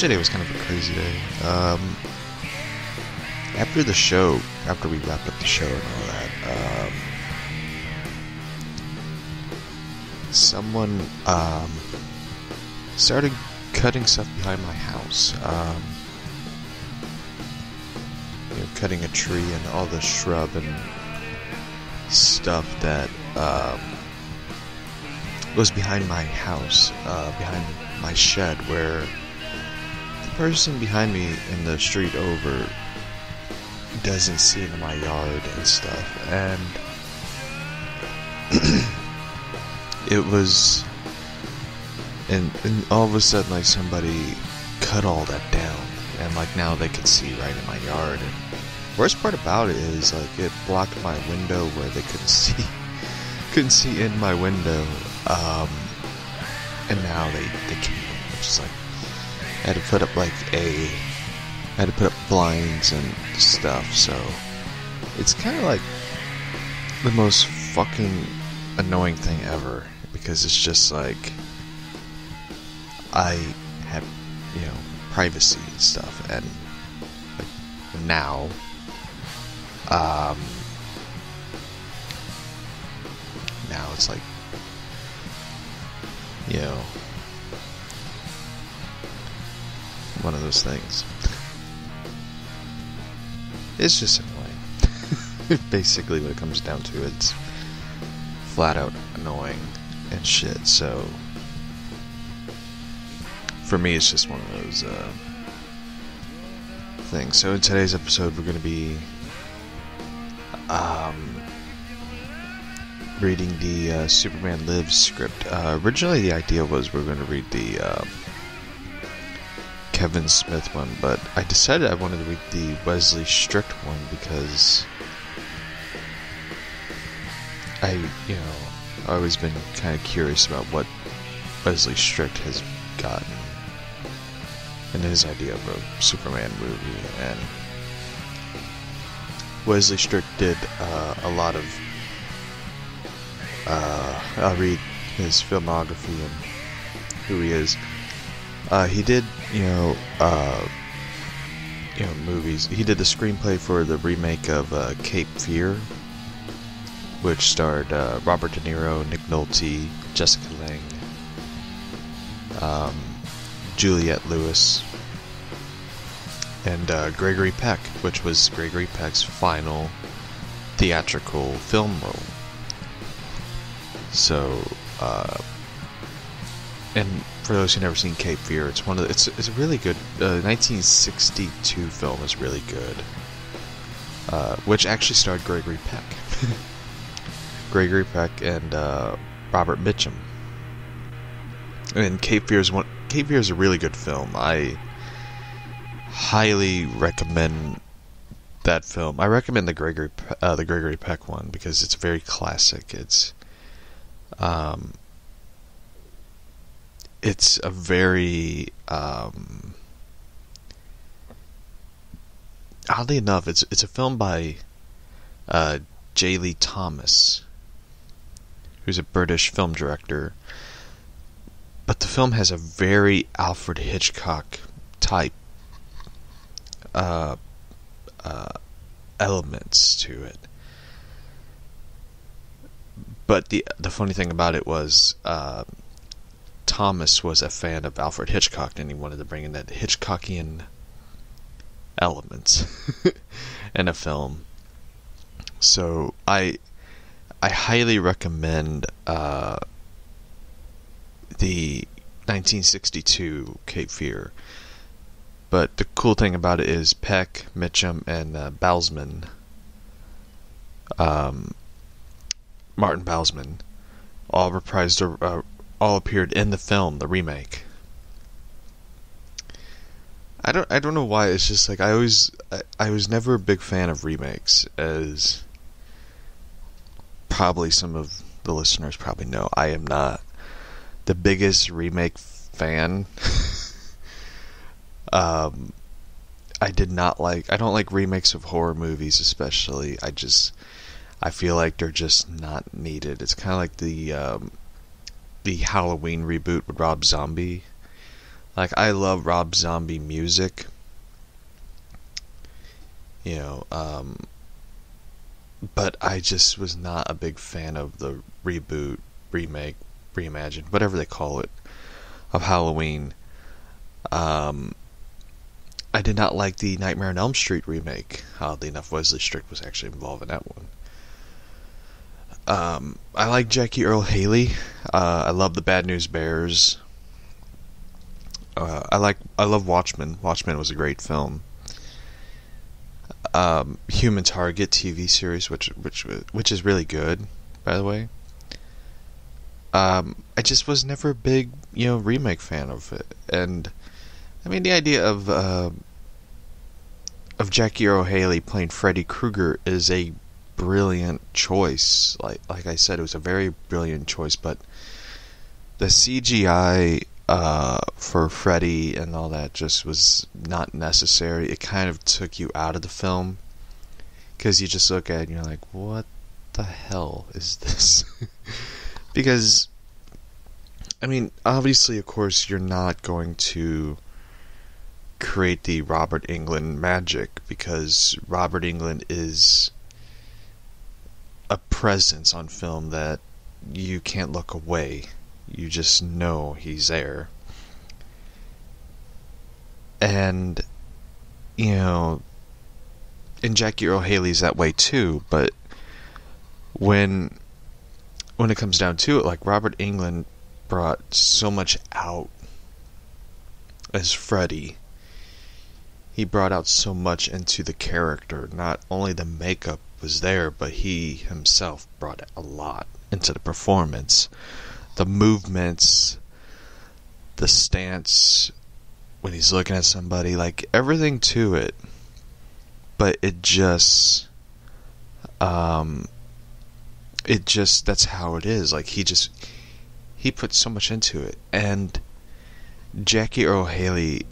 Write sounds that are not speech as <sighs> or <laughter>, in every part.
Yesterday was kind of a crazy day. Um, after the show, after we wrapped up the show and all that, um, someone um, started cutting stuff behind my house. Um, you know, cutting a tree and all the shrub and stuff that um, was behind my house, uh, behind my shed, where person behind me in the street over doesn't see into my yard and stuff. And <clears throat> it was. And, and all of a sudden, like somebody cut all that down, and like now they could see right in my yard. And worst part about it is like it blocked my window where they couldn't <laughs> see, couldn't see in my window. Um, and now they they can, which is like Had to put up like a I had to put up blinds and stuff, so it's kind of like the most fucking annoying thing ever because it's just like I have, you know, privacy and stuff, and like now, um, now it's like, you know, one of those things. It's just annoying. <laughs> Basically, what it comes down to, it's flat out annoying and shit. So, for me, it's just one of those uh, things. So, in today's episode, we're going to be um, reading the uh, Superman Lives script. Uh, originally, the idea was we are going to read the um, Kevin Smith one, but I decided I wanted to read the Wesley Strick one because I, you know, I've always been kind of curious about what Wesley Strick has gotten in his idea of a Superman movie, and Wesley Strick did uh, a lot of. Uh, I'll read his filmography and who he is. Uh, he did, you know, uh, you know, movies. He did the screenplay for the remake of uh, Cape Fear, which starred uh, Robert De Niro, Nick Nolte, Jessica Lange, um, Juliette Lewis, and uh, Gregory Peck, which was Gregory Peck's final theatrical film role. So, uh, and for those who never seen Cape Fear, it's one of the, it's it's a really good uh, 1962 film is really good, uh, which actually starred Gregory Peck, <laughs> Gregory Peck and uh, Robert Mitchum. And Cape Fear is one. Cape Fear is a really good film. I highly recommend that film. I recommend the Gregory uh, the Gregory Peck one because it's very classic. It's um, it's a very um, oddly enough, it's it's a film by uh, J. Lee Thompson, who's a British film director. But the film has a very Alfred Hitchcock type uh, uh, elements to it. But the the funny thing about it was uh, Thompson was a fan of Alfred Hitchcock, and he wanted to bring in that Hitchcockian elements <laughs> in a film. So I I highly recommend uh, the 1962 Cape Fear. But the cool thing about it is Peck, Mitchum, and uh, um, Martin Balsam, all reprised uh, all appeared in the film, the remake. I don't I don't know why it's just like I always I, I was never a big fan of remakes as probably some of the listeners probably know I am not the biggest remake fan. <laughs> um I did not like I don't like remakes of horror movies especially. I just I feel like they're just not needed. It's kind of like the um, the Halloween reboot with Rob Zombie. Like I love Rob Zombie music. You know, um, but I just was not a big fan of the reboot, remake, reimagined, whatever they call it, of Halloween. Um, I did not like the Nightmare on Elm Street remake. Oddly enough, Wesley Strick was actually involved in that one. Um, I like Jackie Earle Haley. Uh, I love the Bad News Bears. Uh, I like I love Watchmen. Watchmen was a great film. Um, Human Target TV series, which which which is really good, by the way. Um, I just was never a big you know remake fan of it, and I mean the idea of uh, of Jackie Earle Haley playing Freddy Krueger is a brilliant choice. Like like I said, it was a very brilliant choice, but the CGI uh, for Freddy and all that just was not necessary. It kind of took you out of the film because you just look at it and you're like, what the hell is <laughs> this? because I mean, obviously, of course, you're not going to create the Robert Englund magic because Robert Englund is a presence on film that you can't look away. You just know he's there. And, you know, and Jackie Earle Haley's that way too, but when when it comes down to it, like Robert Englund brought so much out as Freddy. He brought out so much into the character, not only the makeup was there, but he himself brought a lot into the performance. The movements, the stance when he's looking at somebody, like everything to it. But it just um it just that's how it is. Like he just he put so much into it. And Jackie Earle Haley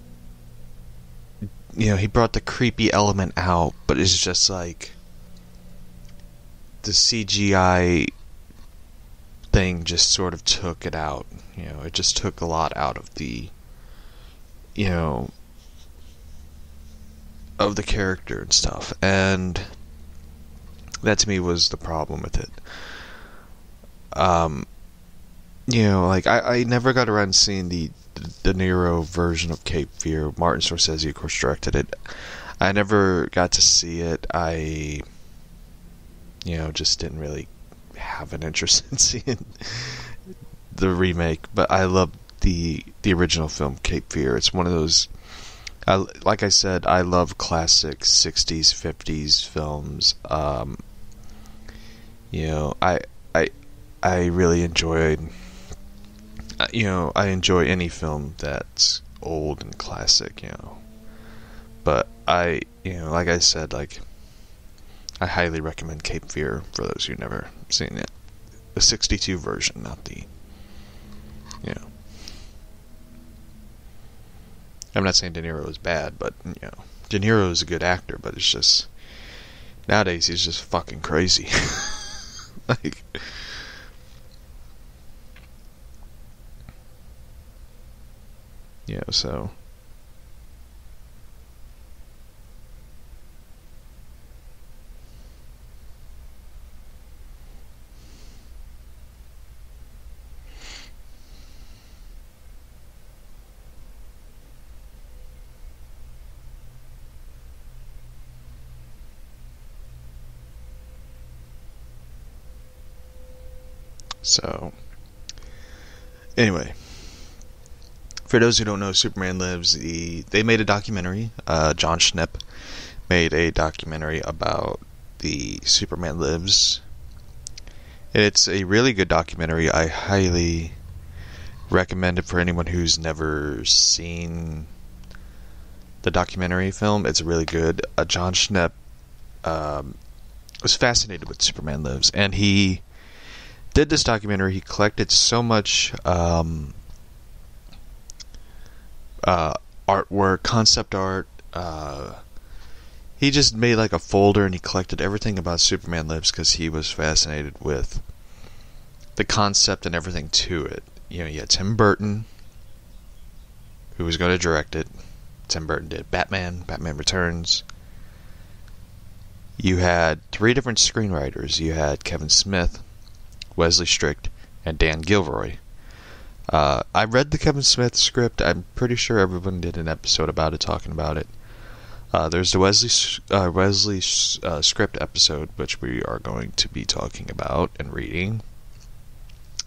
you know, he brought the creepy element out, but it's just like the CGI thing just sort of took it out. You know, it just took a lot out of the, you know, of the character and stuff. And that to me was the problem with it. Um, you know, like I, I never got around seeing the De Niro version of Cape Fear. Martin Scorsese, of course, directed it. I never got to see it. I you know, just didn't really have an interest <laughs> in seeing the remake. But I love the the original film Cape Fear. It's one of those. I, like I said, I love classic '60s, '50s films. Um, you know, I I I really enjoyed. Uh, you know, I enjoy any film that's old and classic. You know, but I, you know, like I said, like I highly recommend Cape Fear for those who've never seen it. The 62 version, not the, you know. I'm not saying De Niro is bad, but, you know, De Niro is a good actor, but it's just, nowadays he's just fucking crazy. <laughs> like, yeah, so. So, anyway, for those who don't know, Superman Lives. The they made a documentary. Uh, Jon Schnepp made a documentary about the Superman Lives. It's a really good documentary. I highly recommend it for anyone who's never seen the documentary film. It's really good. Uh, Jon Schnepp um, was fascinated with Superman Lives, and he did this documentary, he collected so much um, uh, artwork, concept art, uh, he just made like a folder and he collected everything about Superman Lives because he was fascinated with the concept and everything to it. You know, you had Tim Burton, who was going to direct it. Tim Burton did Batman, Batman Returns. You had three different screenwriters. You had Kevin Smith, Wesley Strick, and Dan Gilroy. Uh, I read the Kevin Smith script. I'm pretty sure everyone did an episode about it, talking about it. Uh, there's the Wesley uh, Wesley uh, script episode, which we are going to be talking about and reading.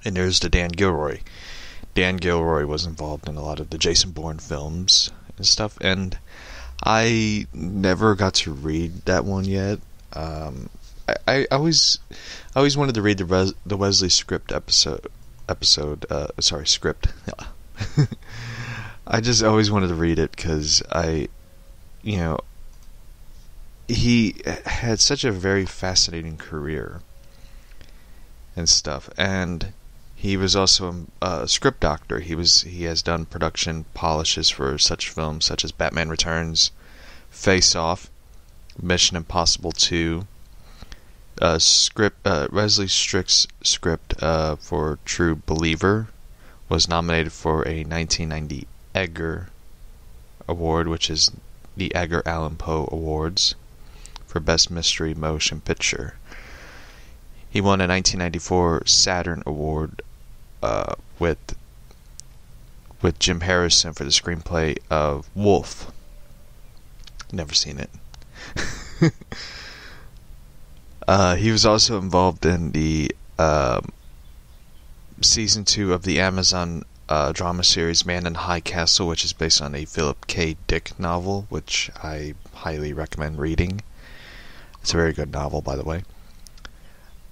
And there's the Dan Gilroy. Dan Gilroy was involved in a lot of the Jason Bourne films and stuff, and I never got to read that one yet. Um, I, I always, I always wanted to read the Res, the Wesley script episode. Episode, uh, sorry, script. <laughs> I just always wanted to read it because I, you know, he had such a very fascinating career and stuff, and he was also a script doctor. He was he has done production polishes for such films such as Batman Returns, Face Off, Mission Impossible 2. Uh, script uh, Strick's script uh, for True Believer was nominated for a 1990 Edgar Award, which is the Edgar Allan Poe Awards for Best Mystery Motion Picture. He won a 1994 Saturn Award uh, with with Jim Harrison for the screenplay of Wolf. Never seen it. <laughs> uh, he was also involved in the uh, season two of the Amazon uh, drama series Man in High Castle, which is based on a Philip K. Dick novel, which I highly recommend reading. It's a very good novel, by the way.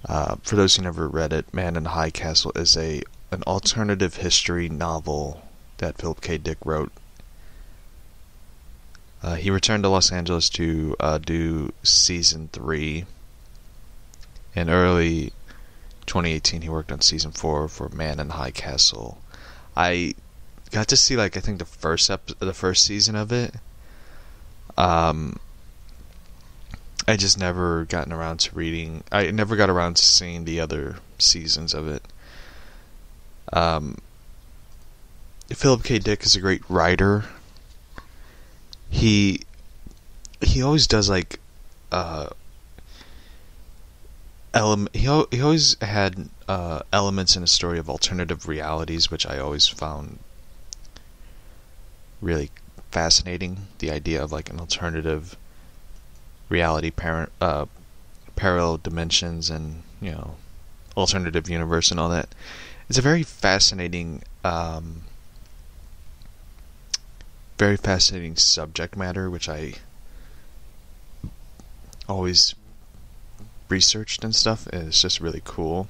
Uh, for those who never read it, Man in High Castle is a an alternative history novel that Philip K. Dick wrote. Uh, he returned to Los Angeles to uh, do season three. In early 2018, he worked on season four for Man in the High Castle. I got to see like I think the first ep- the first season of it. Um, I just never gotten around to reading. I never got around to seeing the other seasons of it. Um, Philip K. Dick is a great writer. He he always does like uh, element. He he always had uh, elements in a story of alternative realities, which I always found really fascinating. The idea of like an alternative reality, parent, uh, parallel dimensions, and you know, alternative universe and all that it's a very fascinating, um, very fascinating subject matter, which I always researched and stuff, and it's just really cool.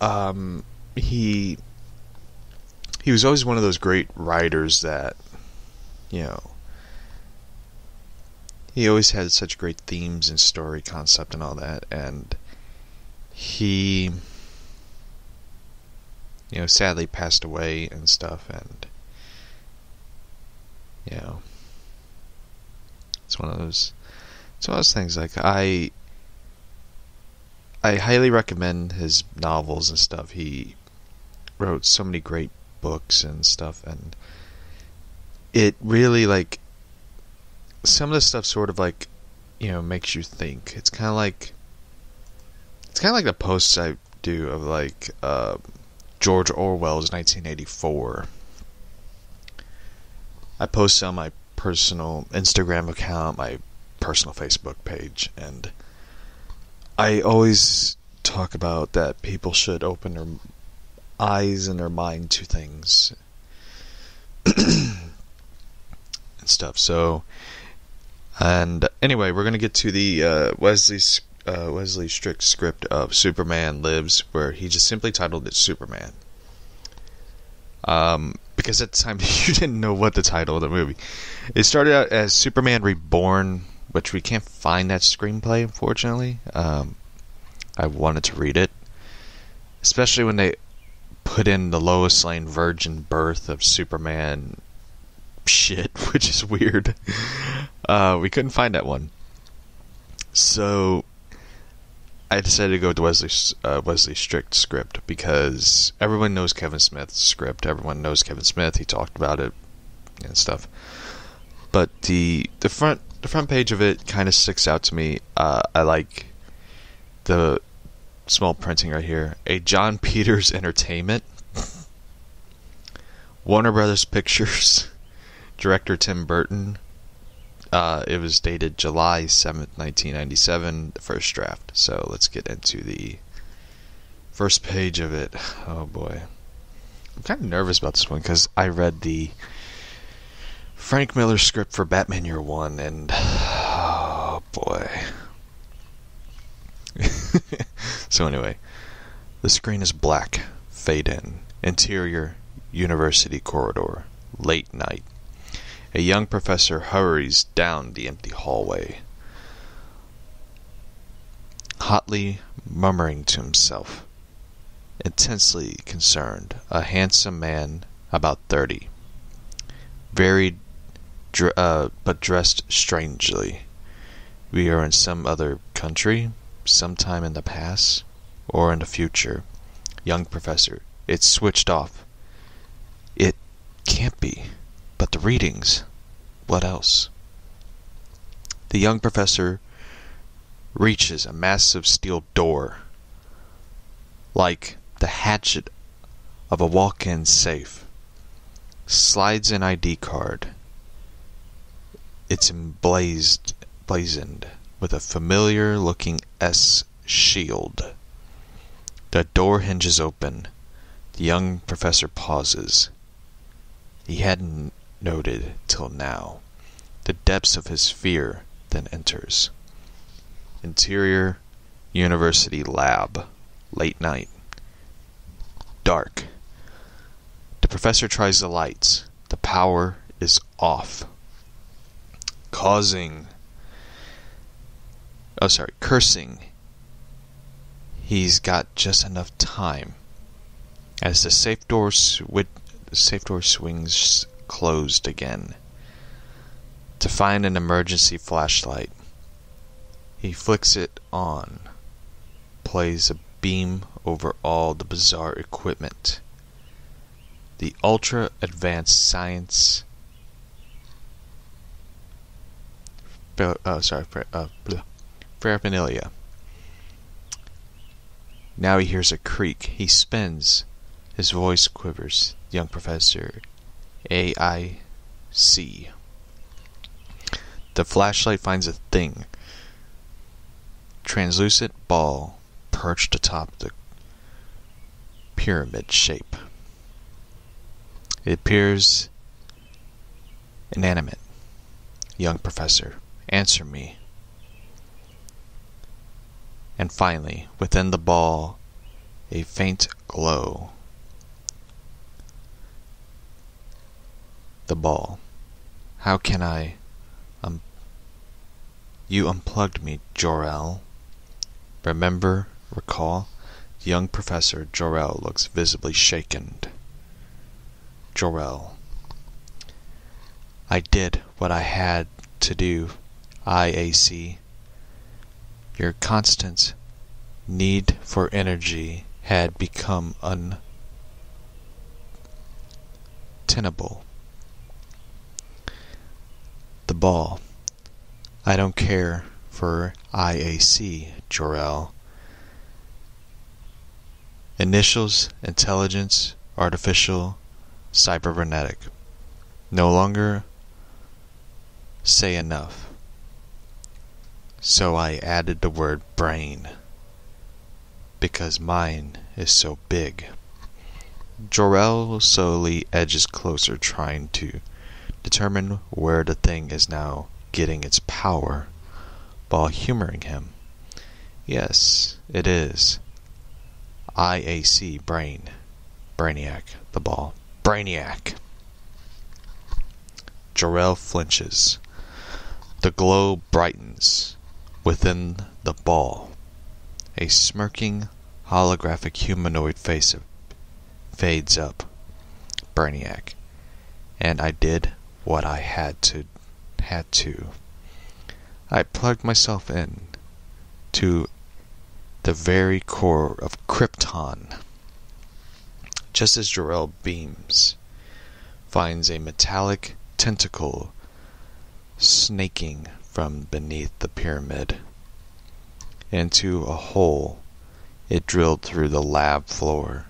Um, he he was always one of those great writers that, you know, he always had such great themes and story concept and all that, and he you know, sadly passed away and stuff, and you know, it's one of those, of those things. Like I, I highly recommend his novels and stuff. He wrote so many great books and stuff, and it really like some of the stuff sort of like you know makes you think. It's kind of like it's kind of like the posts I do of like. Uh, George Orwell's 1984. I post on my personal Instagram account, my personal Facebook page, and I always talk about that people should open their eyes and their mind to things <clears throat> and stuff. So, and anyway, we're gonna get to the uh, Wesley's uh, Wesley Strick script of Superman Lives, where he just simply titled it Superman. Um, because at the time <laughs> you didn't know what the title of the movie. It started out as Superman Reborn, which we can't find that screenplay, unfortunately. Um, I wanted to read it, especially when they put in the Lois Lane virgin birth of Superman shit, <laughs> which is weird. Uh, we couldn't find that one. So I decided to go with Wesley uh, Wesley Strick script because everyone knows Kevin Smith's script. Everyone knows Kevin Smith. He talked about it and stuff. But the the front the front page of it kind of sticks out to me. Uh, I like the small printing right here. A Jon Peters <laughs> Entertainment, Warner Brothers Pictures, <laughs> director Tim Burton. Uh, it was dated July 7th, 1997, the first draft. So let's get into the first page of it. Oh boy. I'm kind of nervous about this one because I read the Frank Miller script for Batman Year One, and oh boy. <laughs> so anyway, the screen is black. Fade in. Interior University corridor. Late night. A young professor hurries down the empty hallway, hotly murmuring to himself. Intensely concerned, a handsome man about thirty, very uh, but dressed strangely. We are in some other country, sometime in the past, or in the future. Young professor, it's switched off. It can't be. But the readings, what else? The young professor reaches a massive steel door, like the hatchet of a walk in safe, slides an ID card, it's emblazed, blazoned with a familiar looking S shield. The door hinges open. The young professor pauses. He hadn't noted till now the depths of his fear, then enters. Interior University Lab. Late night. Dark. The professor tries the lights. The power is off causing oh sorry cursing he's got just enough time. As the safe door sw- the safe door swings closed again to find an emergency flashlight. He flicks it on plays a beam over all the bizarre equipment. The ultra advanced science uh, sorry, uh, paraphernalia. Now he hears a creak. He spins. His voice quivers. Young professor. A-I-C. The flashlight finds a thing. Translucent ball perched atop the pyramid shape. It appears inanimate. Young professor. Answer me. And finally, within the ball, a faint glow. The ball. How can I... Um, you unplugged me, Jor-El. Remember, recall, the young professor, Jor-El, looks visibly shaken. Jor-El. I did what I had to do IAC. Your constant need for energy had become untenable. The ball. I don't care for IAC, Jor-El. Initials, intelligence, artificial, cybernetic. No longer say enough. So I added the word brain. Because mine is so big. Jor-El slowly edges closer, trying to determine where the thing is now getting its power, while humoring him. Yes, it is. IAC brain. Brainiac, the ball. Brainiac! Jor-El flinches. The glow brightens. Within the ball, a smirking, holographic humanoid face fades up. Brainiac. And I did what I had to had to. I plugged myself in to the very core of Krypton. Just as Jor-El beams, finds a metallic tentacle snaking from beneath the pyramid into a hole it drilled through the lab floor,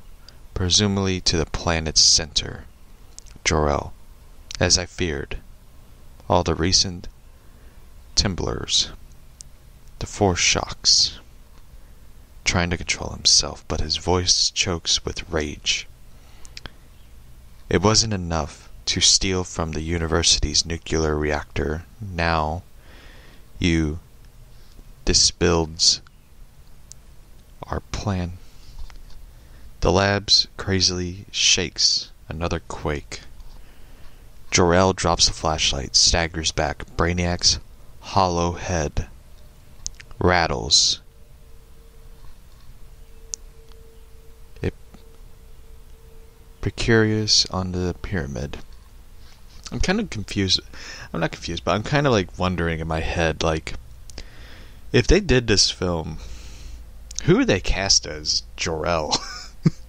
presumably to the planet's center. Jor-El, as I feared, all the recent temblors, the force shocks, trying to control himself, but his voice chokes with rage. It wasn't enough to steal from the university's nuclear reactor. Now, you dispilds our plan. The labs crazily shakes another quake. Jor-El drops the flashlight, staggers back. Brainiac's hollow head rattles It precarious on the pyramid. I'm kind of confused. I'm not confused, but I'm kind of like wondering in my head, like, if they did this film, who would they cast as Jor-El?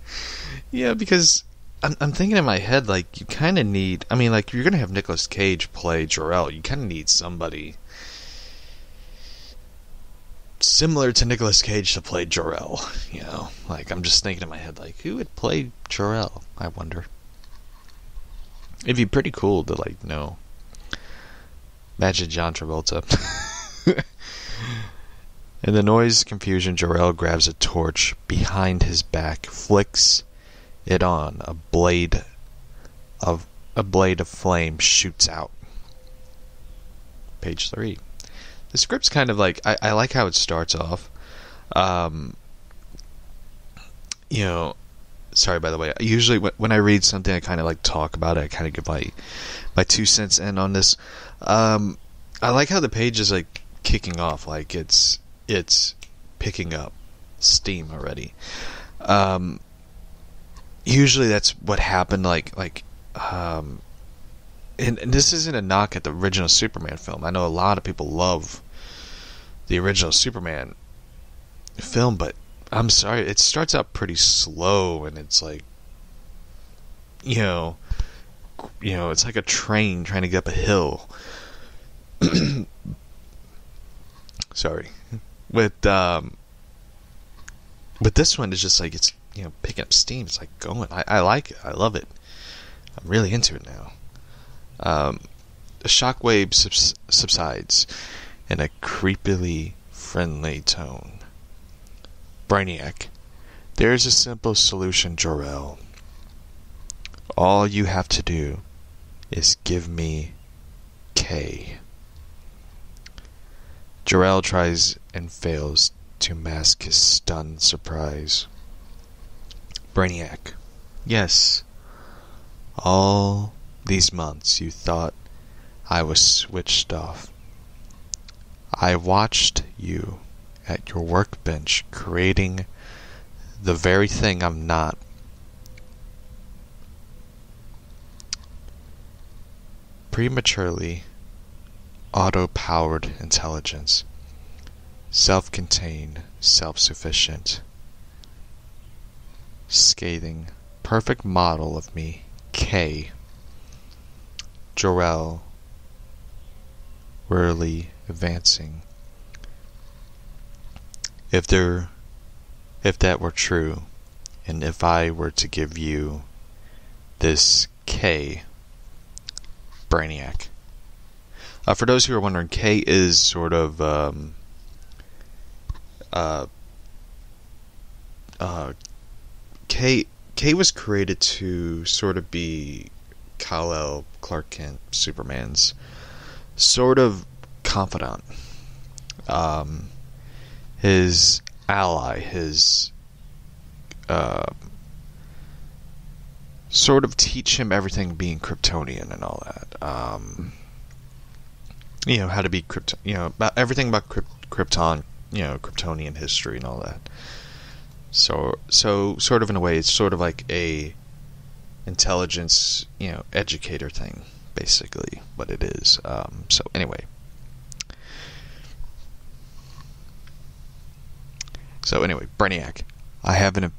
<laughs> yeah, because I'm, I'm thinking in my head, like, you kind of need. I mean, like, you're gonna have Nicolas Cage play Jor-El. You kind of need somebody similar to Nicolas Cage to play Jor-El. You know, like I'm just thinking in my head, like who would play Jor-El? I wonder. It'd be pretty cool to like know. Imagine John Travolta. <laughs> In the noise confusion, Jor-El grabs a torch behind his back, flicks it on. A blade of a blade of flame shoots out. Page three the script's kind of like I, I like how it starts off. Um, you know, sorry by the way. Usually when, I read something, I kind of like talk about it. I kind of give my my two cents in on this. Um, I like how the page is like kicking off, like it's it's picking up steam already. Um, usually that's what happened. Like like um, and, and, this isn't a knock at the original Superman film. I know a lot of people love the original Superman film, but I'm sorry, it starts out pretty slow, and it's like, you know, you know, it's like a train trying to get up a hill. <clears throat> sorry, with um, but this one is just like it's you know picking up steam. It's like going. I, I like it. I love it. I'm really into it now. Um, the shockwave subs- subsides in a creepily friendly tone. Brainiac, there's a simple solution, Jor-El. All you have to do is give me K. Jor-El tries and fails to mask his stunned surprise. Brainiac, yes, all these months you thought I was switched off. I watched you at your workbench creating the very thing I'm not. Prematurely auto powered intelligence, self contained, self sufficient, scathing, perfect model of me, K. Jor-El, rarely advancing. If there, if that were true, and if I were to give you this K, Brainiac. Uh, for those who are wondering, K is sort of um, uh, uh, K. K was created to sort of be Kal-El, Clark Kent, Superman's sort of confidant, um, his ally, his uh, sort of teach him everything being Kryptonian and all that. Um, you know how to be Krypton, you know about everything about Krypton, you know Kryptonian history and all that. So so sort of in a way, it's sort of like a intelligence, you know, educator thing basically what it is. Um, so anyway. So anyway, Brainiac. I have an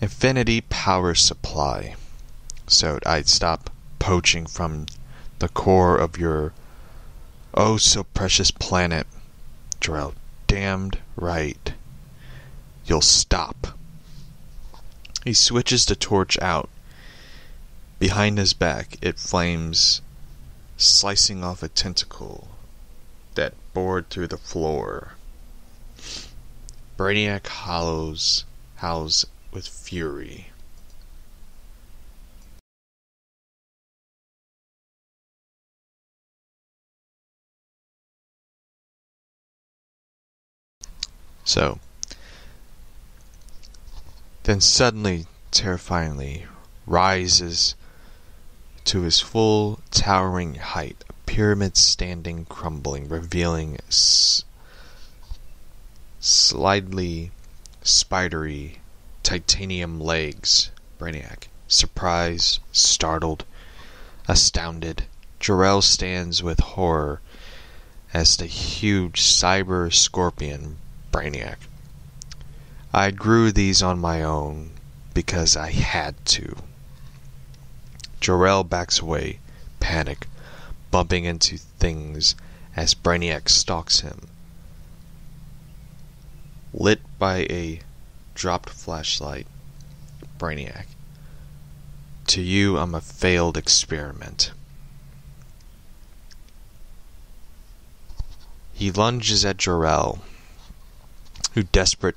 infinity power supply. So I'd stop poaching from the core of your oh so precious planet. Jor-El, damned right. You'll stop. He switches the torch out. Behind his back, it flames, slicing off a tentacle that bored through the floor. Brainiac hollows, howls with fury. So, then suddenly, terrifyingly, rises to his full towering height, a pyramid standing, crumbling, revealing s- slightly spidery titanium legs. Brainiac, surprised, startled, astounded, Jor-El stands with horror as the huge cyber scorpion Brainiac. I grew these on my own because I had to. Jor-El backs away, panic, bumping into things as Brainiac stalks him. Lit by a dropped flashlight, Brainiac. To you, I'm a failed experiment. He lunges at Jor-El, who desperate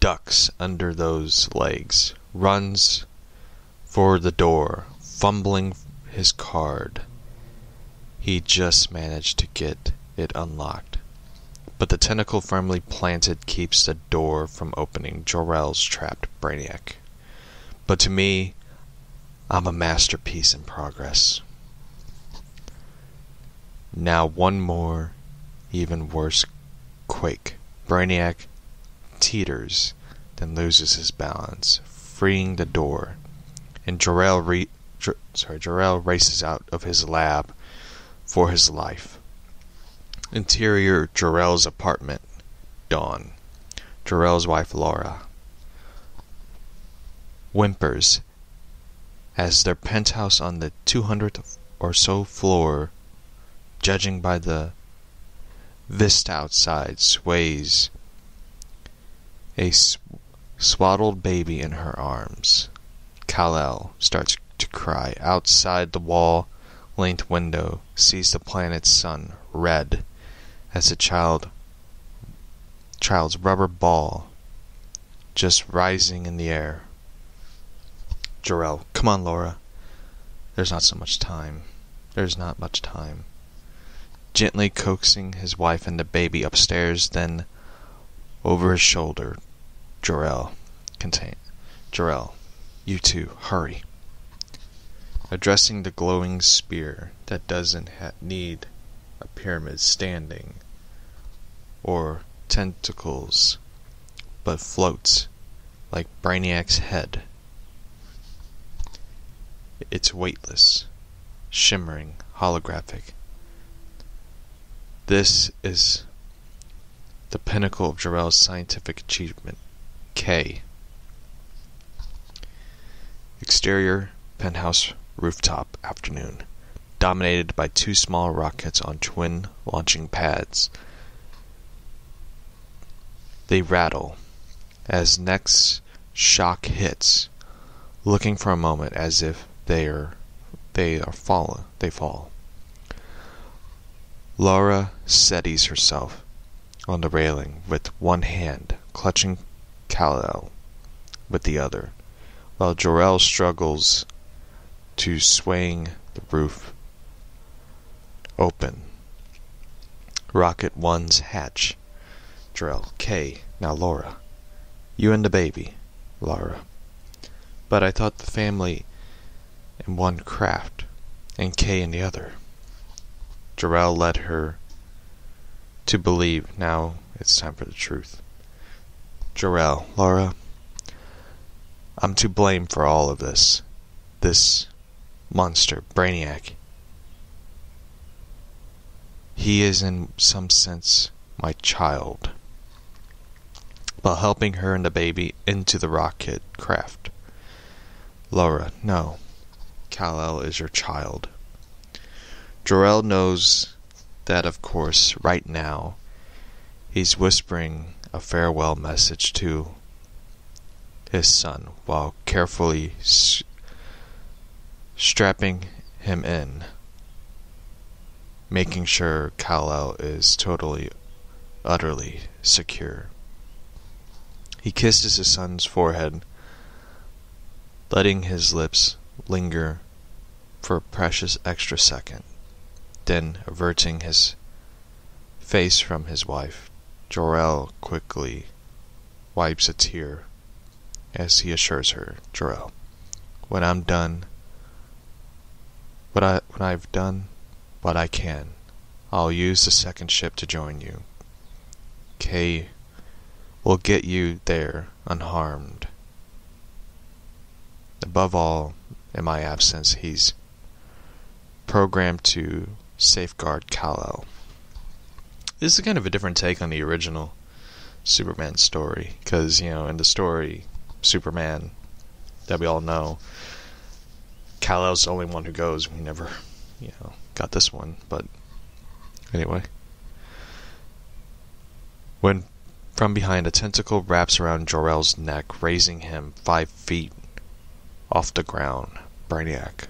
ducks under those legs, runs for the door, fumbling his card. He just managed to get it unlocked. But the tentacle firmly planted keeps the door from opening Jor-El's trapped Brainiac. But to me, I'm a masterpiece in progress. Now one more, even worse quake. Brainiac teeters, then loses his balance, freeing the door, and Jor-El re- sorry, Jor-El races out of his lab for his life. Interior Jor-El's apartment. Dawn. Jor-El's wife Laura whimpers as their penthouse on the 200th or so floor, judging by the vista outside, sways a sw- swaddled baby in her arms. Kal-El starts to cry. Outside the wall length window sees the planet's sun red as a child child's rubber ball just rising in the air. Jor-El, come on, Laura. There's not so much time. There's not much time. Gently coaxing his wife and the baby upstairs, then over his shoulder, Jor-El, contain. Jor-El, you two, hurry. Addressing the glowing spear that doesn't ha- need a pyramid standing or tentacles, but floats like Brainiac's head. It's weightless, shimmering, holographic. This is the pinnacle of Jor-El's scientific achievement. K. Exterior penthouse rooftop afternoon, dominated by two small rockets on twin launching pads. They rattle as next shock hits, looking for a moment as if they are they are fallen they fall. Laura steadies herself on the railing with one hand, clutching Kal-El with the other, while Jor-El struggles to swaying the roof open. Rocket One's hatch. Jor-El, K. Now Laura. You and the baby, Laura. But I thought the family in one craft, and K in the other. Jor-El led her to believe. Now it's time for the truth. Jor-El, Laura, I'm to blame for all of this. This monster, Brainiac. He is, in some sense, my child. While helping her and the baby into the rocket craft. Laura, no. Kal-El is your child. Jor-El knows that, of course, right now, he's whispering a farewell message to his son while carefully strapping him in, making sure Kal-El is totally, utterly secure. He kisses his son's forehead, letting his lips linger for a precious extra second. Then, averting his face from his wife, Jor-El quickly wipes a tear as he assures her, Jor-El, when I'm done, what I when I've done what I can, I'll use the second ship to join you. Kay will get you there unharmed. Above all, in my absence, he's programmed to safeguard Kal-El. This is kind of a different take on the original Superman story, because, you know, in the story, Superman that we all know, Kal-El's the only one who goes. We never, you know, got this one, but anyway. When from behind a tentacle wraps around Jor-El's neck, raising him five feet off the ground. Brainiac.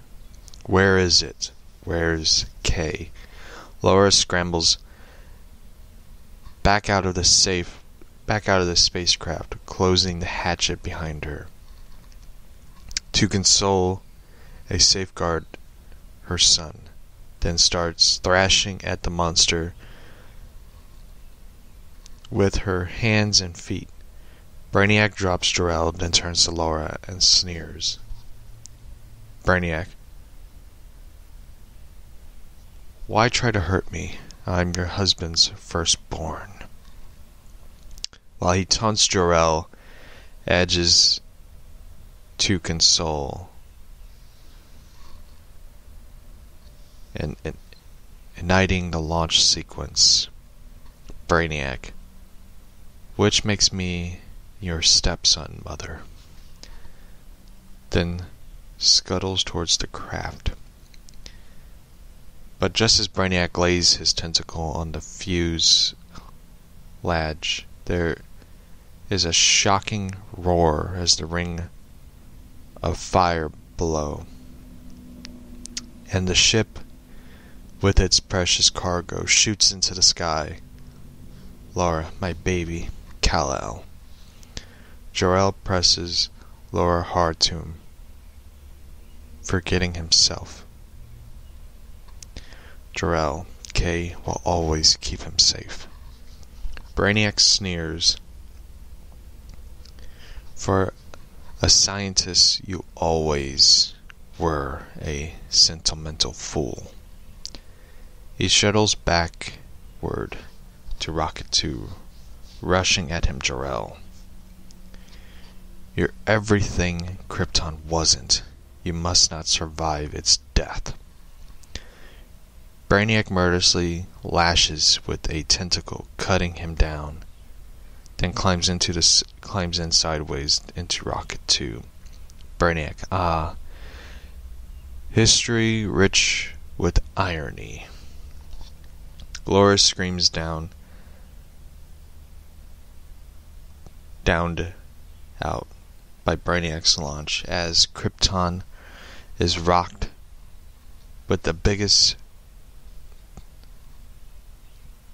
Where is it? Where's Kay? Laura scrambles back out of the safe, back out of the spacecraft, closing the hatchet behind her. To console a safeguard her son, then starts thrashing at the monster with her hands and feet. Brainiac drops Jor-El, then turns to Laura and sneers. Brainiac. Why try to hurt me? I'm your husband's firstborn. While he taunts Jor-El, edges to console. And, and igniting the launch sequence. Brainiac. Which makes me your stepson, mother. Then scuttles towards the craft. But just as Brainiac lays his tentacle on the fuse latch, there is a shocking roar as the ring of fire below. And the ship, with its precious cargo, shoots into the sky. Laura, my baby, Kal-El. Jor-El presses Laura hard to him forgetting himself. Jor-El, Kay will always keep him safe. Brainiac sneers. For a scientist, you always were a sentimental fool. He shuttles backward to Rocket 2, rushing at him, Jor-El. You're everything Krypton wasn't. You must not survive its death. Brainiac murderously lashes with a tentacle, cutting him down, then climbs into the climbs in sideways into Rocket 2. Brainiac, ah, history rich with irony. Laura screams down, downed out by Brainiac's launch as Krypton is rocked with the biggest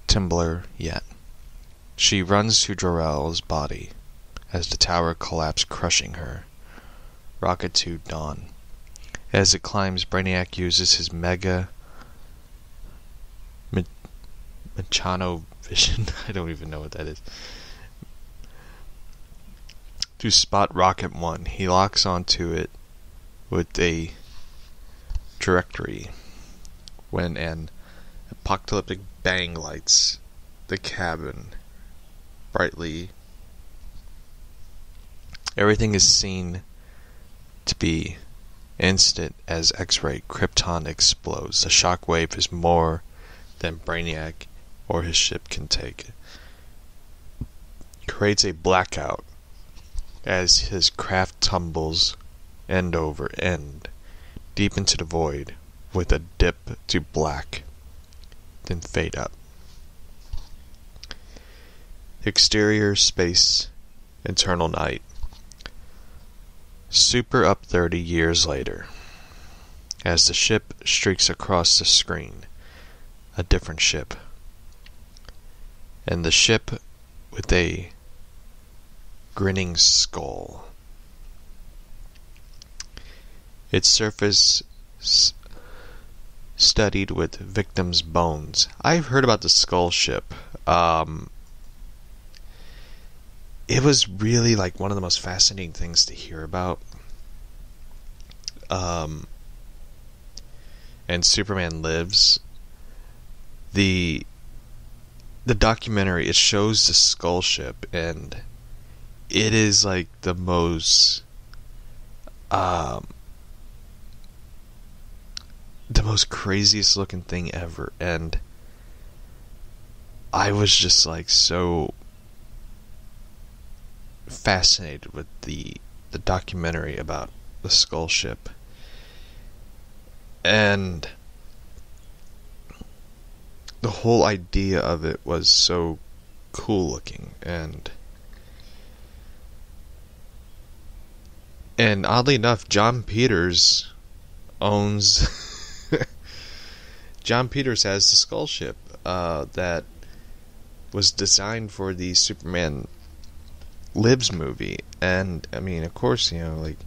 temblor yet. She runs to Jor-El's body as the tower collapses, crushing her. Rocket to Dawn. As it climbs, Brainiac uses his mega Machano vision. <laughs> I don't even know what that is. To spot Rocket 1, he locks onto it with a directory when an apocalyptic bang lights the cabin brightly. Everything is seen to be Instant as X-ray, Krypton explodes. The shockwave is more than Brainiac or his ship can take. Creates a blackout as his craft tumbles end over end deep into the void with a dip to black, then fade up. Exterior space, internal night. Super up 30 years later. As the ship streaks across the screen, a different ship. And the ship with a grinning skull. Its surface studied with victims' bones. I've heard about the skull ship. Um, it was really like one of the most fascinating things to hear about. Um, and Superman Lives. The the documentary it shows the skull ship and it is like the most um the most craziest looking thing ever. And I was just like so fascinated with the the documentary about the skull ship. And the whole idea of it was so cool looking. And and oddly enough Jon Peters owns <laughs> Jon Peters has the skull ship uh, that was designed for the Superman Lives movie. And I mean of course you know like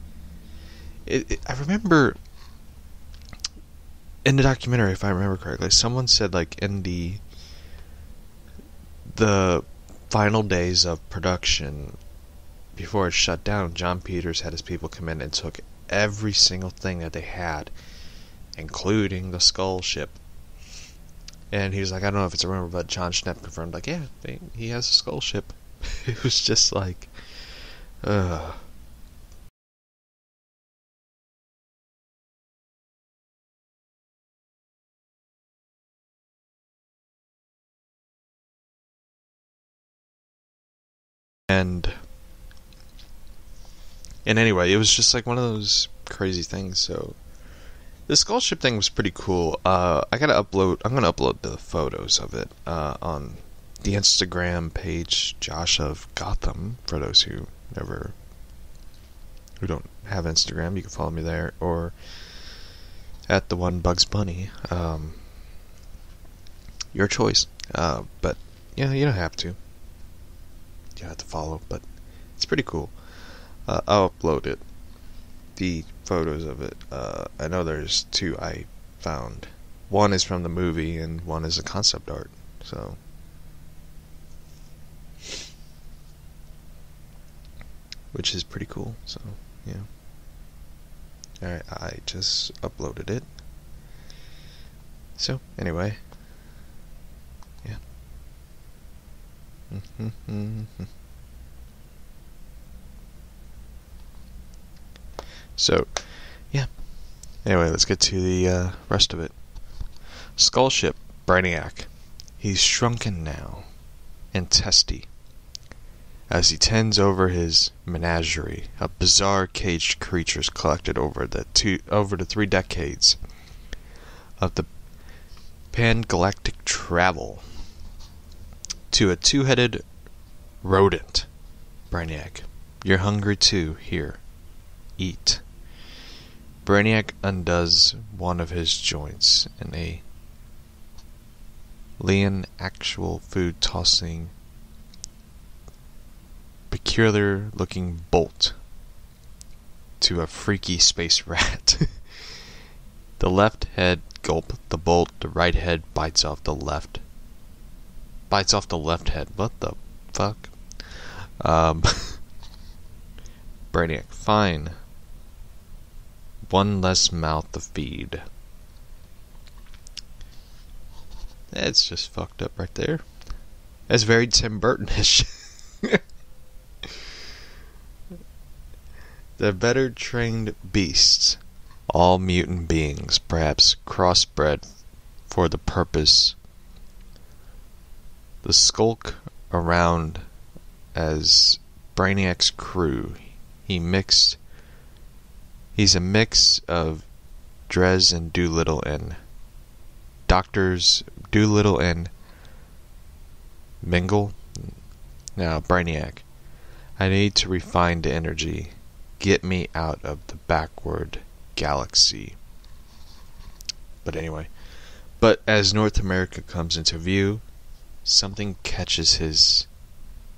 it, it, I remember in the documentary, if I remember correctly, someone said like in the the final days of production before it shut down, Jon Peters had his people come in and took every single thing that they had, including the skull ship. And he was like, I don't know if it's a rumor, but Jon Schnepp confirmed, like, yeah, they, he has a skull ship. <laughs> it was just like, ugh. and and anyway, it was just like one of those crazy things. So the skull ship thing was pretty cool. Uh, I gotta upload. I'm gonna upload the photos of it uh, on the Instagram page, Josh of Gotham. For those who never who don't have Instagram, you can follow me there or at the one Bugs Bunny. Um, your choice. Uh, but yeah, you don't have to you have to follow, but it's pretty cool. Uh, I'll upload it, the photos of it. Uh, I know there's two I found. One is from the movie, and one is a concept art. So, which is pretty cool. So, yeah. Alright, I just uploaded it. So, anyway. Yeah. So, yeah. Anyway, let's get to the uh, rest of it. Skullship, Brainiac. He's shrunken now and testy as he tends over his menagerie of bizarre caged creatures collected over the two over the three decades of the pangalactic travel to a two-headed rodent. Brainiac, you're hungry too. Here, eat. Brainiac undoes one of his joints, in a lean actual food tossing peculiar looking bolt to a freaky space <laughs> rat. the left head gulp the bolt, the right head bites off the left. Bites off the left head. What the fuck? Um, <laughs> Brainiac, fine. One less mouth to feed. That's just fucked up right there. That's very Tim Burton-ish. <laughs> the better trained beasts all mutant beings, perhaps crossbred for the purpose. The skulk around as Brainiac's crew. He mixed. He's a mix of Dres and Dolittle and Doctors Dolittle and Mengele. Now, Brainiac. I need to refine the energy. Get me out of the backward galaxy. But anyway, but as North America comes into view, something catches his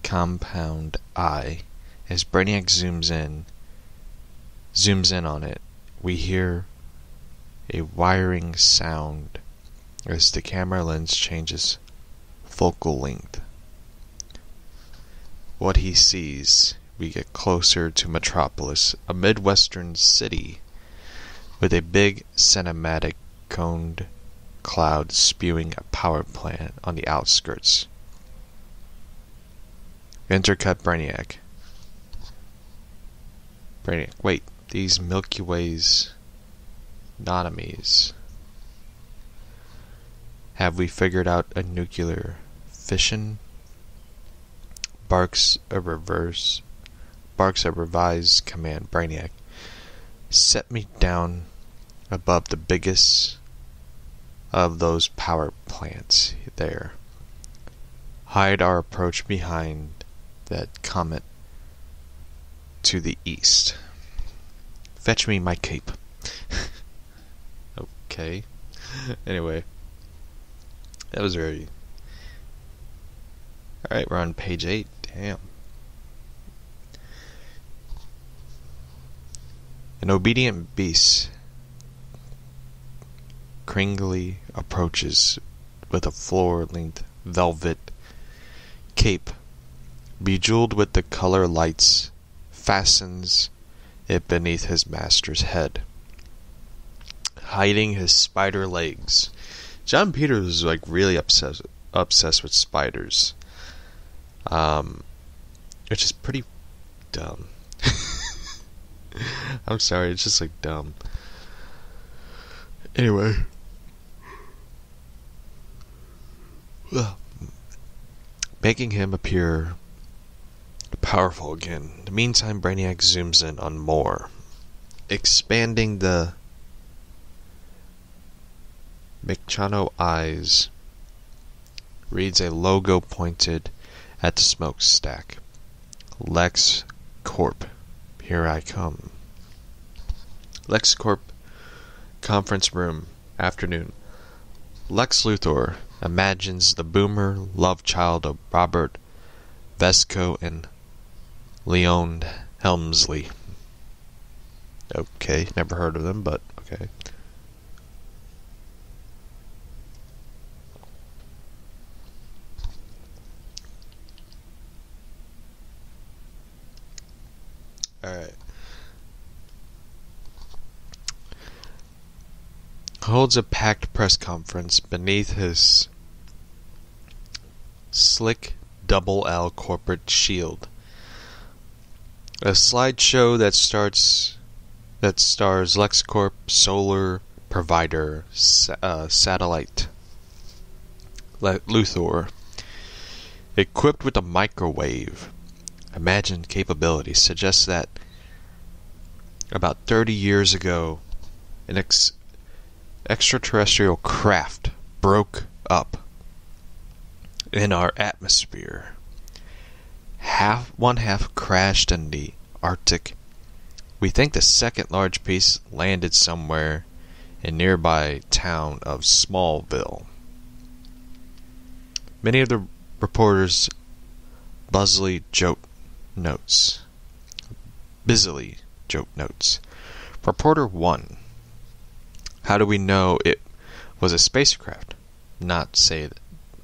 compound eye. As Brainiac zooms in, zooms in on it, we hear a wiring sound as the camera lens changes focal length. What he sees, we get closer to Metropolis, a midwestern city with a big cinematic coned cloud spewing a power plant on the outskirts. Intercut Brainiac. Brainiac, wait, these Milky Ways, notomies. Have we figured out a nuclear fission? Barks a reverse, barks a revised command, Brainiac. Set me down above the biggest of those power plants there. Hide our approach behind that comet to the east. Fetch me my cape. <laughs> okay. <laughs> anyway, that was very. Alright, we're on page 8. Damn. An obedient beast cringly approaches with a floor length velvet cape bejeweled with the color lights fastens it beneath his master's head hiding his spider legs. Jon peters was like really obsessed obsessed with spiders um which is pretty dumb. <laughs> I'm sorry it's just like dumb. Anyway. Making him appear powerful again. In the meantime, Brainiac zooms in on more, expanding the Mikchano eyes. Reads a logo pointed at the smokestack. Lex Corp. Here I come. Lex Corp. Conference room. Afternoon. Lex Luthor imagines the boomer love child of Robert Vesco and Leon Helmsley. Okay, never heard of them, but okay. Alright. Holds a packed press conference beneath his slick double L corporate shield. A slideshow that starts that stars LexCorp Solar Provider uh, Satellite Luthor equipped with a microwave imagined capability suggests that about 30 years ago an ex extraterrestrial craft broke up in our atmosphere. Half one half crashed in the Arctic. We think the second large piece landed somewhere in nearby town of Smallville. Many of the reporters busily joke notes. Busily joke notes. Reporter 1. How do we know it was a spacecraft, not, say,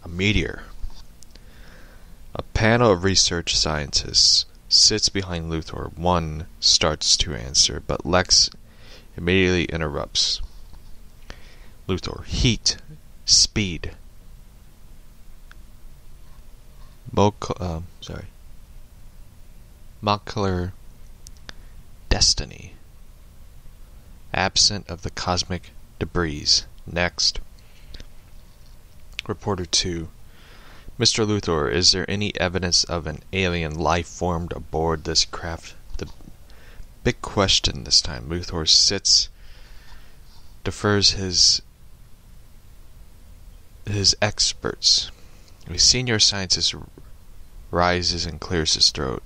a meteor? Panel of research scientists sits behind Luthor. One starts to answer, but Lex immediately interrupts. Luthor, heat, speed. Moc- uh, sorry. Molecular destiny. absent of the cosmic debris. Next. Reporter 2. Mr. Luthor, is there any evidence of an alien life formed aboard this craft? The big question this time. Luthor sits, defers his his experts. A senior scientist rises and clears his throat.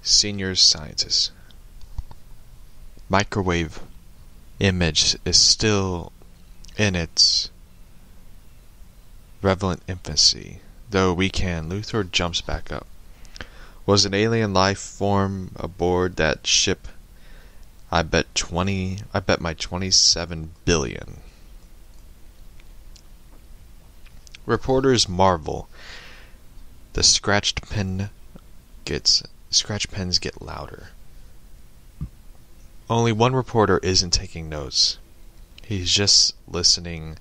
Senior scientist. Microwave image is still in its relevant infancy, though we can. Luthor jumps back up. Was an alien life form aboard that ship? I bet 20, I bet my 27 billion. Reporters marvel. The scratched pen gets scratch pens get louder. Only one reporter isn't taking notes. He's just listening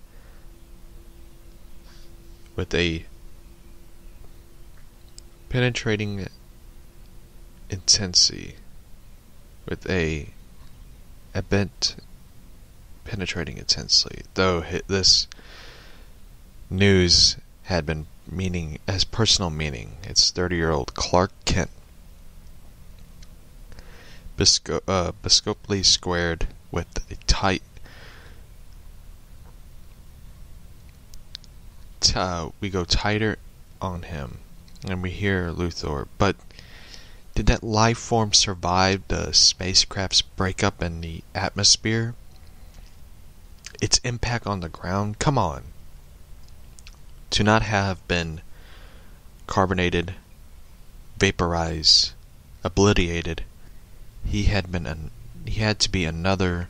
with a penetrating intensity, with a a bent penetrating intensely. Though this news had been meaning as personal meaning. It's 30-year-old Clark Kent, Bisco- uh, Biscopely squared with a tight uh, we go tighter on him, and we hear Luthor. But did that life form survive the spacecraft's breakup in the atmosphere? Its impact on the ground? Come on. To not have been carbonated, vaporized, obliterated, he had been an, he had to be another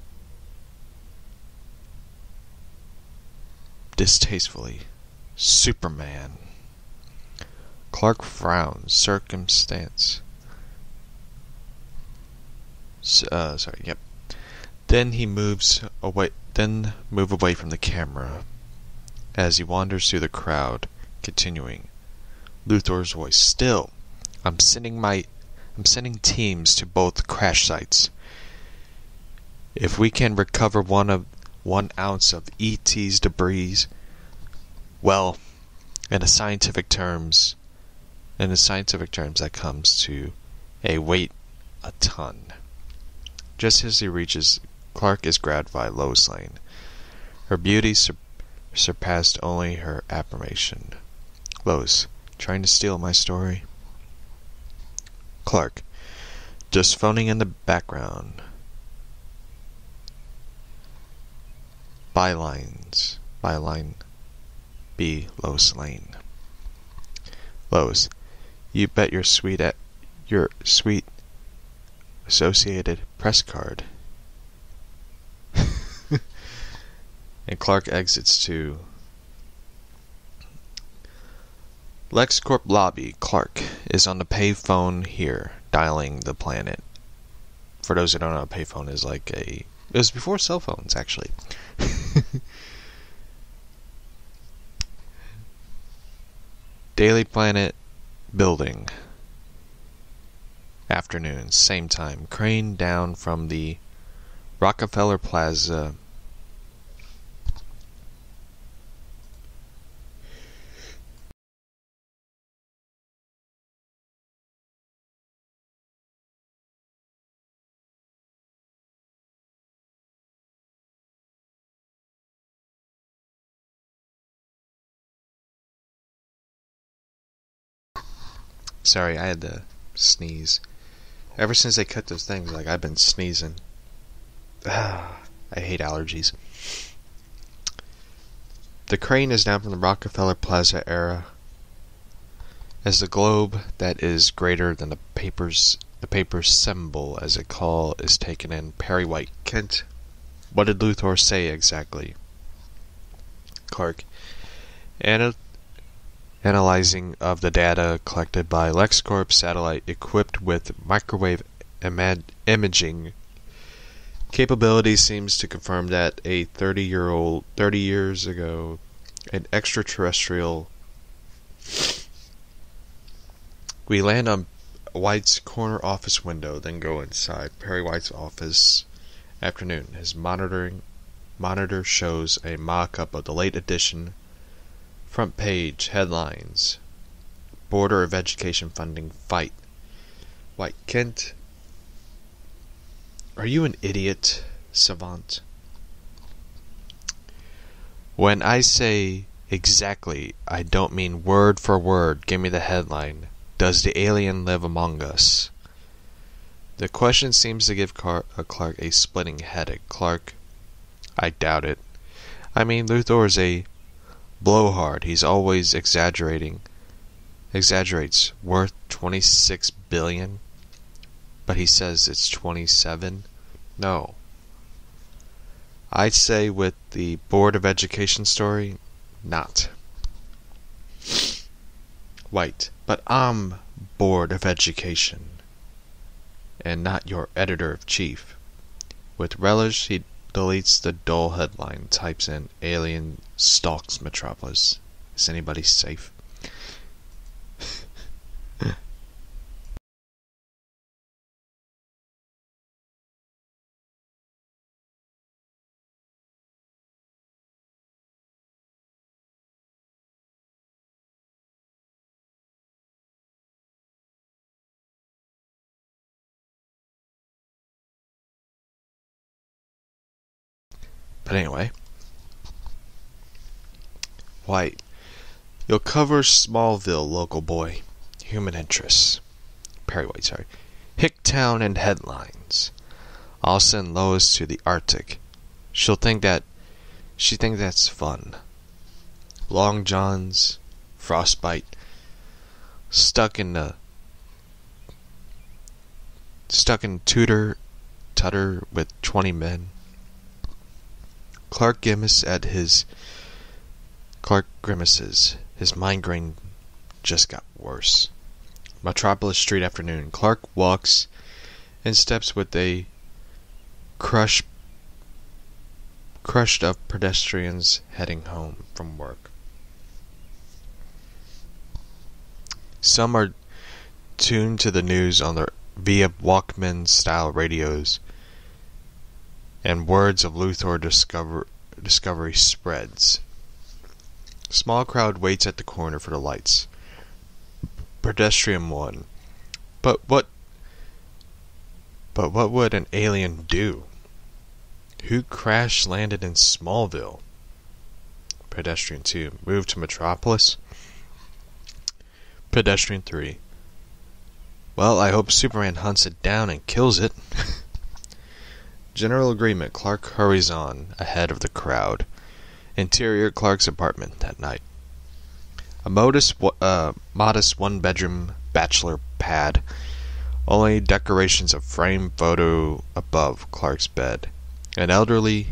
distastefully Superman. Clark frowns. Circumstance. Uh, sorry. Yep. Then he moves away. Then move away from the camera as he wanders through the crowd, continuing. Luthor's voice. Still, I'm sending my. I'm sending teams to both crash sites. If we can recover one of one ounce of ET's debris, well, in the scientific terms, in the scientific terms, that comes to a weight a ton. Just as he reaches, Clark is grabbed by Lois Lane. Her beauty sur- surpassed only her admiration. Lois, trying to steal my story? Clark, just phoning in the background. Bylines. Byline be Lois Lane. Lois, you bet your sweet at your sweet Associated Press card. <laughs> and Clark exits to LexCorp lobby. Clark is on the payphone here, dialing the planet. For those who don't know, a payphone is like a. It was before cell phones, actually. <laughs> Daily Planet building. Afternoon, same time. Crane down from the Rockefeller Plaza. Sorry, I had to sneeze. Ever since they cut those things, like I've been sneezing. <sighs> I hate allergies. The crane is now from the Rockefeller Plaza era. As the globe that is greater than the paper's the paper's symbol as a call is taken in, Perry White Kent. What did Luthor say exactly? Clark. Anna analyzing of the data collected by LexCorp satellite equipped with microwave imaging capability seems to confirm that a 30 year old 30 years ago an extraterrestrial we land on White's corner office window, then go inside. Perry White's office. Afternoon. His monitoring monitor shows a mock-up of the late edition front page headlines. Border of Education funding fight. White Kent. Are you an idiot, savant? When I say exactly, I don't mean word for word. Give me the headline. Does the alien live among us? The question seems to give uh, Clark a splitting headache. Clark, I doubt it. I mean, Luthor is a blowhard. He's always exaggerating. Exaggerates. Worth 26 billion? But he says it's 27? No. I'd say with the Board of Education story, not. White. But I'm Board of Education. And not your editor of chief. With relish, he deletes the dull headline, types in Alien stalks Metropolis. Is anybody safe? <laughs> anyway. White. You'll cover Smallville, local boy. Human interests. Perry White, sorry. Hicktown and headlines. I'll send Lois to the Arctic. She'll think that she thinks that's fun. Long johns, frostbite, stuck in the stuck in Tudor tutter with twenty men. Clark Grimace at his Clark grimaces. His migraine just got worse. Metropolis Street afternoon. Clark walks and steps with a crush crushed up pedestrians heading home from work. Some are tuned to the news on their via Walkman style radios and words of Luthor discover, discovery spreads. Small crowd waits at the corner for the lights. Pedestrian one. But what But what would an alien do? Who crash landed in Smallville? Pedestrian 2. Move to Metropolis? Pedestrian 3. Well, I hope Superman hunts it down and kills it. <laughs> General agreement. Clark hurries on, ahead of the crowd. Interior Clark's apartment that night. A modest, uh, modest one-bedroom bachelor pad. Only decorations of framed photo above Clark's bed. An elderly,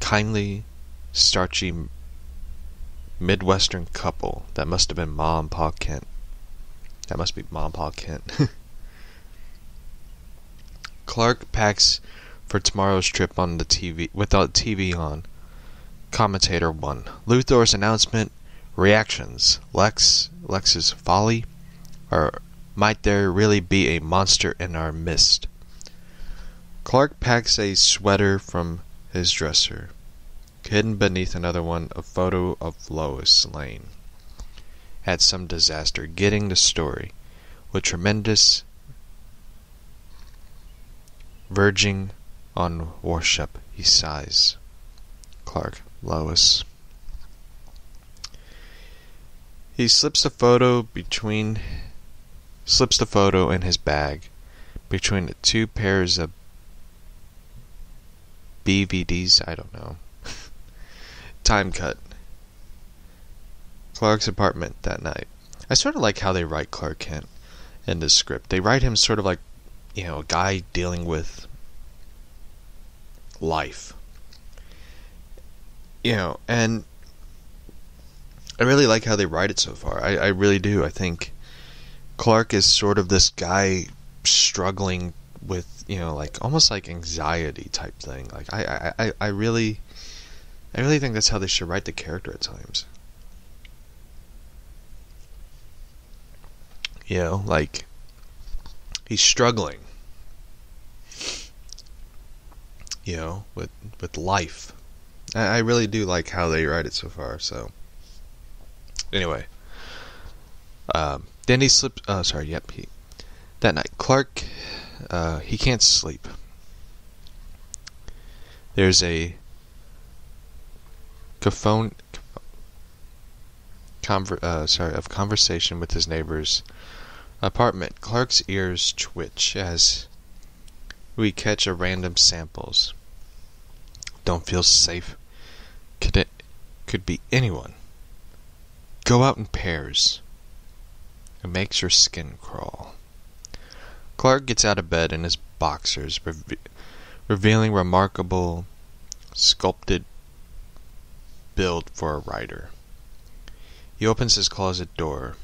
kindly, starchy Midwestern couple. That must have been Mom and Pa Kent. That must be Mom and Pa Kent. <laughs> Clark packs for tomorrow's trip on the TV without TV on. Commentator 1. Luthor's announcement reactions. Lex Lex's folly or might there really be a monster in our midst? Clark packs a sweater from his dresser. Hidden beneath another one, a photo of Lois Lane. Had some disaster getting the story. With tremendous verging on worship, he sighs. Clark, Lois. He slips the photo between slips the photo in his bag between the two pairs of BVDs, I don't know. <laughs> Time cut. Clark's apartment that night. I sort of like how they write Clark Kent in the script. They write him sort of like, you know, a guy dealing with life. You know, and I really like how they write it so far. I, I really do. I think Clark is sort of this guy struggling with, you know, like almost like anxiety type thing. Like I, I, I really I really think that's how they should write the character at times. You know, like he's struggling. You know, with with life. I, I really do like how they write it so far. So, anyway, um, then he slips. Oh, sorry. Yep. He, that night, Clark, uh, he can't sleep. There's a caphone, conver- uh, sorry, of conversation with his neighbor's apartment. Clark's ears twitch as we catch a random samples. Don't feel safe. Could it could be anyone. Go out in pairs. It makes your skin crawl. Clark gets out of bed in his boxers, reve- revealing remarkable sculpted build for a writer. He opens his closet door.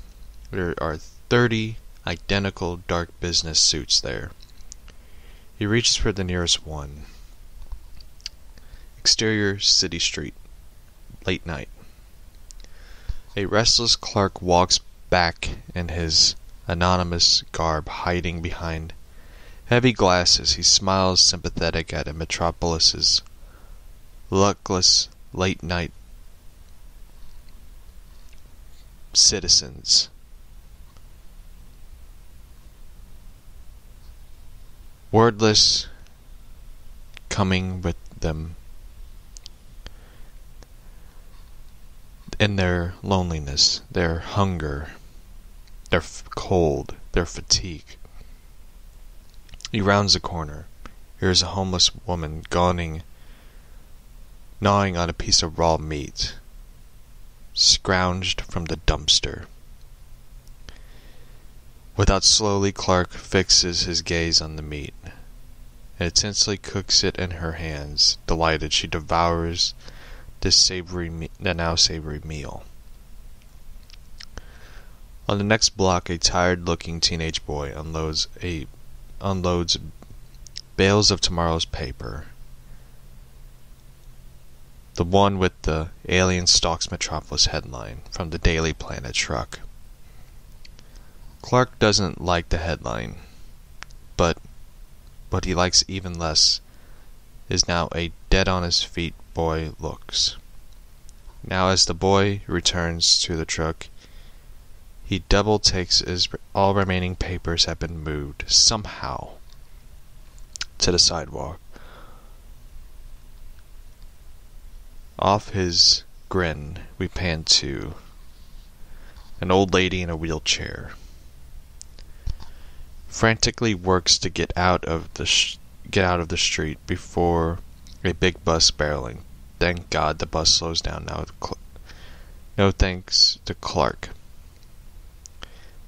There are 30 identical dark business suits there. He reaches for the nearest one. Exterior city street. Late night. A restless Clark walks back in his anonymous garb hiding behind heavy glasses. He smiles sympathetic at a metropolis's luckless late night citizens. Wordless, coming with them in their loneliness, their hunger, their cold, their fatigue. He rounds a corner. Here's a homeless woman gawning, gnawing on a piece of raw meat scrounged from the dumpster. Without slowly, Clark fixes his gaze on the meat, and intensely cooks it in her hands. Delighted, she devours this savory, me- the now savory meal. On the next block, a tired-looking teenage boy unloads a unloads bales of tomorrow's paper. The one with the Alien Stalks Metropolis headline from the Daily Planet truck. Clark doesn't like the headline, but what he likes even less is now a dead on his feet boy looks. Now as the boy returns to the truck, he double takes as all remaining papers have been moved somehow to the sidewalk. Off his grin, we pan to an old lady in a wheelchair. Frantically works to get out of the sh- get out of the street before a big bus barreling. Thank God the bus slows down now. No thanks to Clark.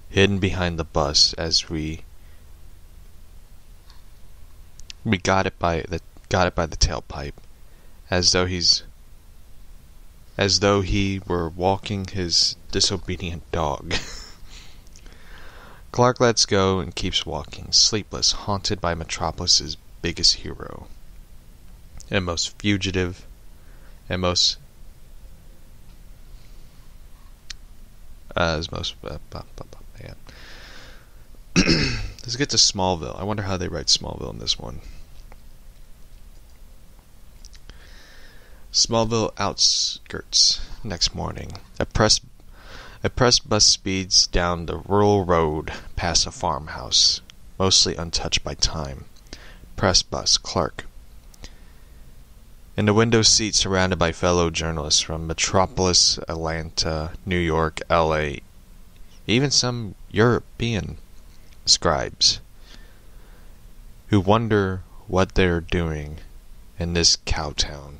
Hidden behind the bus as we we got it by the got it by the tailpipe, as though he's as though he were walking his disobedient dog. <laughs> Clark lets go and keeps walking, sleepless, haunted by Metropolis's biggest hero, and most fugitive, and most uh, as most uh, bu- bu- bu- yeah. <clears throat> Let's get to Smallville. I wonder how they write Smallville in this one. Smallville outskirts. Next morning, a press a press bus speeds down the rural road past a farmhouse, mostly untouched by time. Press bus, Clark. In the window seat, surrounded by fellow journalists from Metropolis, Atlanta, New York, L.A., even some European scribes, who wonder what they're doing in this cow town.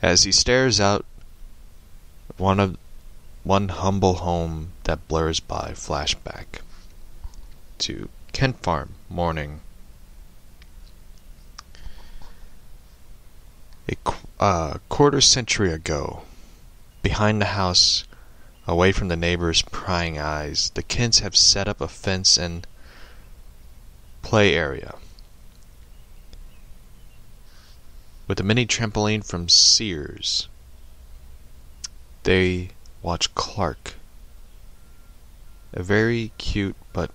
As he stares out one of one humble home that blurs by flashback to Kent Farm morning. A uh, quarter century ago behind the house away from the neighbors' prying eyes the Kents have set up a fence and play area. With a mini trampoline from Sears they watch Clark, a very cute but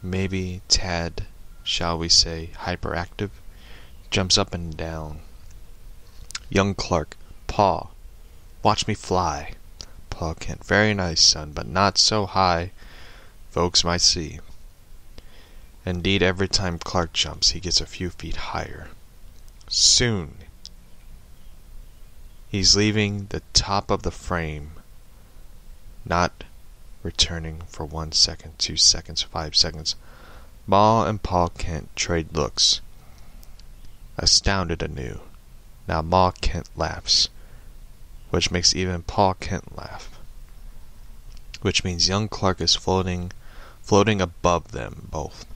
maybe tad, shall we say, hyperactive, jumps up and down. Young Clark, Paw, watch me fly. Pa Kent, very nice, son, but not so high, folks might see. Indeed, every time Clark jumps, he gets a few feet higher. Soon, he's leaving the top of the frame, not returning for one second, two seconds, five seconds. Ma and Pa Kent trade looks, astounded anew. Now Ma Kent laughs, which makes even Pa Kent laugh, which means young Clark is floating, floating above them both.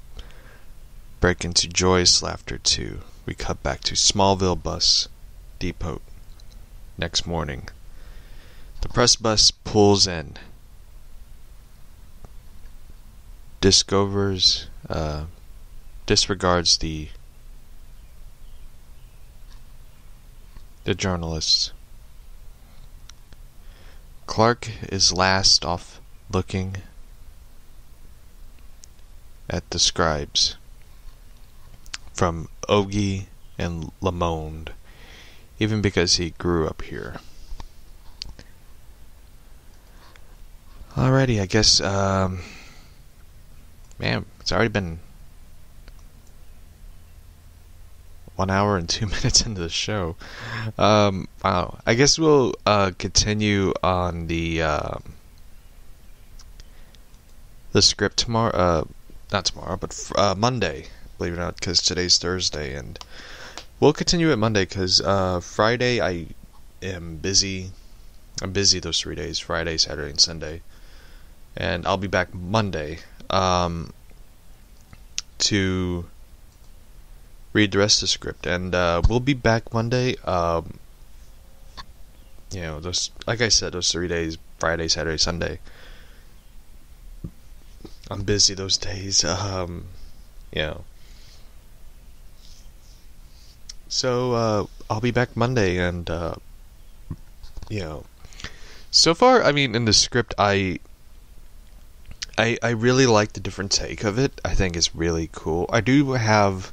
Break into joyous laughter too. We cut back to Smallville Bus Depot. Next morning, the press bus pulls in. Discovers, uh, disregards the the journalists. Clark is last off looking at the scribes from Ogie and Lamond, even because he grew up here. Alrighty, I guess, um, man, it's already been one hour and two <laughs> minutes into the show. Um, wow. I guess we'll uh, continue on the uh, the script tomorrow. Uh, not tomorrow, but uh, Monday. Believe it or not, because today's Thursday, and we'll continue it Monday. Because uh, Friday I am busy. I'm busy those three days: Friday, Saturday, and Sunday. And I'll be back Monday um, to read the rest of the script, and uh, we'll be back Monday. Um, you know, those like I said, those three days: Friday, Saturday, Sunday. I'm busy those days. <laughs> Um, you know. So uh, I'll be back Monday, and uh, you know, so far, I mean, in the script, I. I, I really like the different take of it. I think it's really cool. I do have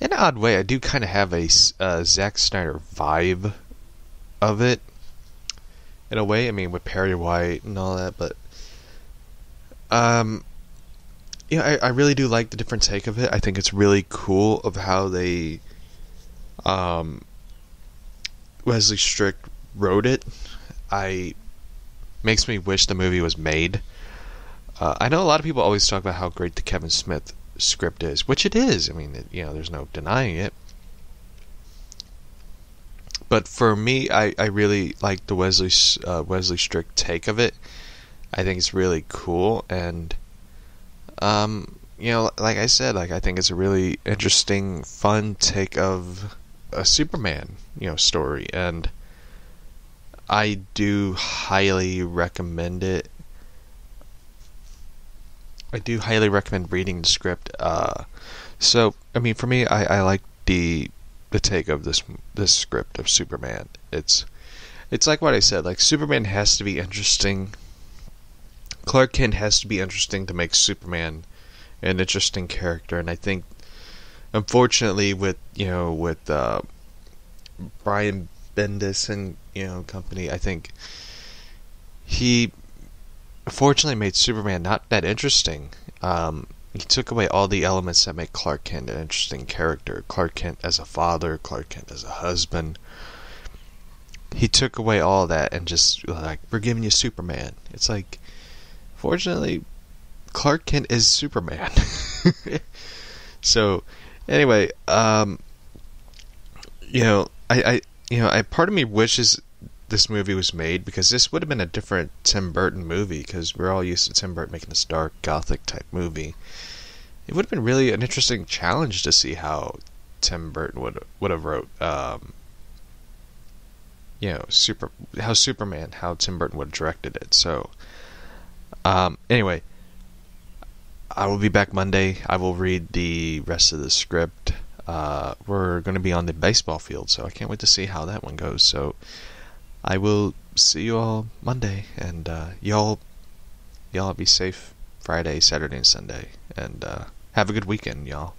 in an odd way, I do kind of have a uh, Zack Snyder vibe of it. In a way, I mean, with Perry White and all that, but um, yeah, I, I really do like the different take of it. I think it's really cool of how they um Wesley Strick wrote it. I makes me wish the movie was made. Uh, I know a lot of people always talk about how great the Kevin Smith script is, which it is. I mean, it, you know, there's no denying it. But for me, I, I really like the Wesley uh, Wesley Strick take of it. I think it's really cool, and um, you know, like I said, like I think it's a really interesting, fun take of a Superman, you know, story, and I do highly recommend it I do highly recommend reading the script. Uh, so, I mean, for me, I, I like the the take of this this script of Superman. It's it's like what I said. Like Superman has to be interesting. Clark Kent has to be interesting to make Superman an interesting character, and I think, unfortunately, with you know with uh, Brian Bendis and you know company, I think he unfortunately made Superman not that interesting. Um, he took away all the elements that make Clark Kent an interesting character. Clark Kent as a father, Clark Kent as a husband. He took away all that and just like we're giving you Superman. It's like, fortunately, Clark Kent is Superman. <laughs> so, anyway, um, you know, I, I, you know, I part of me wishes this movie was made because this would have been a different Tim Burton movie because we're all used to Tim Burton making this dark gothic type movie. It would have been really an interesting challenge to see how Tim Burton would would have wrote um, you know super how Superman how Tim Burton would have directed it. So um, anyway, I will be back Monday. I will read the rest of the script. Uh, we're going to be on the baseball field, so I can't wait to see how that one goes. So I will see you all Monday, and uh, y'all, y'all be safe Friday, Saturday, and Sunday. And uh, have a good weekend, y'all.